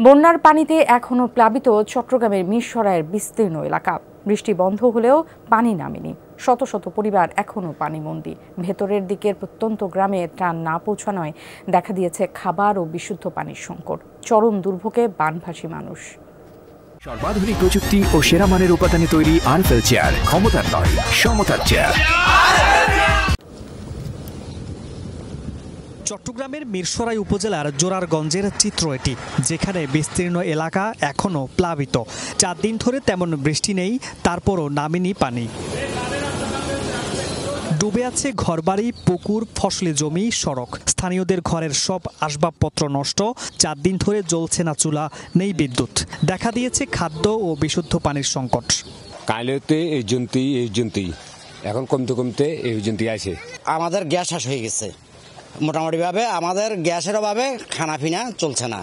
বন্যার পানিতে এখনও প্লাবিত চট্টগ্রামের মিরসরাইয়ের বিস্তীর্ণ এলাকা। বৃষ্টি বন্ধ হলেও পানি নামেনি। শত শত পরিবার এখনও পানিবন্দী। ভেতরের দিকের প্রত্যন্ত গ্রামে ত্রাণ না পৌঁছানোয় দেখা দিয়েছে খাবার ও বিশুদ্ধ পানির সংকট। চরম দুর্ভোগে বানভাসী মানুষ। সর্বাধুনিক প্রযুক্তি ও সেরা মানের উপাদানে তৈরি আনফেল চেয়ার, ক্ষমতার নয়, সমতার চেয়ার। চট্টগ্রামের মিরসরাই উপজেলার জোরারগঞ্জের চিত্র এটি যেখানে বিস্তীর্ণ এলাকা এখনও প্লাবিত। চার দিন ধরে তেমন বৃষ্টি নেই তারপরও নামেনি পানি। ডুবে আছে ঘরবাড়ি পুকুর ফসলি জমি সড়ক। স্থানীয়দের ঘরের সব আসবাবপত্র নষ্ট চার দিন ধরে জ্বলছে না চুলা নেই বিদ্যুৎ। দেখা দিয়েছে খাদ্য ও বিশুদ্ধ পানির সংকট। কাইলেতে এই জন্তি এই জন্তি। এখন কমতে কমতে এই জন্তি আছে আমাদের গ্যাস শেষ হয়ে গেছে। মোটামুটি ভাবে আমাদের গ্যাসের অভাবে খানা পিনা চলছে না।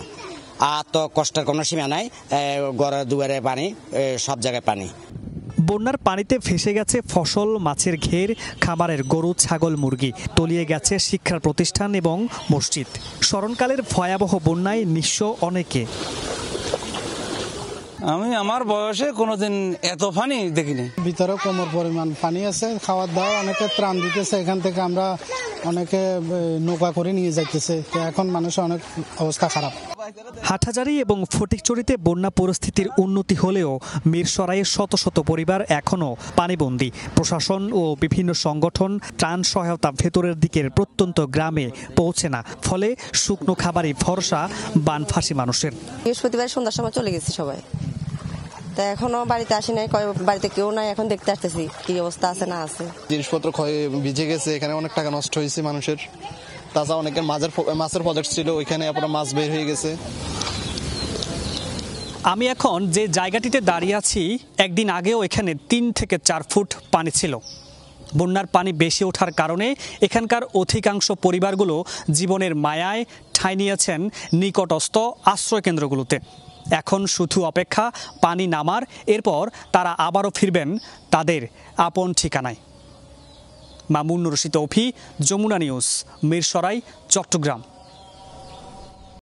আর তো কষ্টের কোনো সীমা নাই গড়ে দুয়ারে পানি সব জায়গায় পানি। বন্যার পানিতে ফেসে গেছে ফসল, মাছের ঘের খাবারের গরু, ছাগল, মুরগি। তলিয়ে গেছে শিক্ষার প্রতিষ্ঠান এবং মসজিদ। স্মরণকালের ভয়াবহ বন্যায় নিঃস্ব অনেকে। আমি আমার বয়সে কোনোদিন এত পানি দেখিনি। ভিতরে কোমর পরিমাণ পানি আছে খাওয়ার দাওয়া অনেকে ত্রাণ দিতেছে এখান থেকে আমরা অনেকে নৌকা করে নিয়ে যাইতেছে। তো এখন মানুষের অনেক অবস্থা খারাপ। হাটহাজারি এবং ফটিকচুরিতে বন্যা পরিস্থিতির উন্নতি হলেও মিরসরাইয়ের শত শত পরিবার এখনও পানিবন্দী। প্রশাসন ও বিভিন্ন সংগঠন ত্রাণ সহায়তা ভেতরের দিকের প্রত্যন্ত গ্রামে পৌঁছে না। ফলে শুকনো খাবারই ভরসা বানফাসি মানুষের। বৃহস্পতিবার সন্ধ্যার সময় চলে গেছে সবাই। তা এখনও বাড়িতে আসি নাই কয় বাড়িতে কেউ নাই এখন দেখতে আসতেছি কি অবস্থা আছে না আছে। জিনিসপত্র ক্ষয় ভিজে গেছে এখানে অনেক টাকা নষ্ট হয়েছে মানুষের। তাছাড়া অনেকের মাছের মাছের প্রজেক্ট ছিল ওইখানে আপনার মাছ বের হয়ে গেছে। আমি এখন যে জায়গাটিতে দাঁড়িয়ে আছি একদিন আগেও এখানে তিন থেকে চার ফুট পানি ছিল। বন্যার পানি বেশি ওঠার কারণে এখানকার অধিকাংশ পরিবারগুলো জীবনের মায়ায় ঠাঁই নিয়েছেন নিকটস্থ আশ্রয়কেন্দ্রগুলোতে। এখন শুধু অপেক্ষা, পানি নামার। এরপর তারা আবারও ফিরবেন তাদের আপন ঠিকানায়। মামুন রশিদ অফি যমুনা নিউজ, মিরসরাই, চট্টগ্রাম।